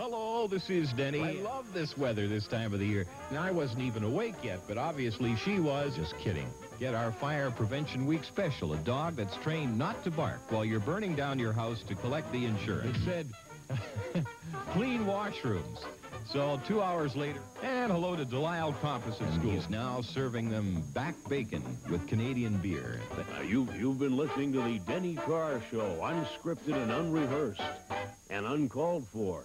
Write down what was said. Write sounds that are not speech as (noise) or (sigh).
Hello, this is Denny. I love this weather this time of the year. Now, I wasn't even awake yet, but obviously she was. Just kidding. Get our Fire Prevention Week special, a dog that's trained not to bark while you're burning down your house to collect the insurance. It said, (laughs) clean washrooms. So two hours later, and hello to Delisle Composite School. He's now serving them back bacon with Canadian beer. Now, you, you've been listening to the Denny Carr Show, unscripted and unrehearsed and uncalled for.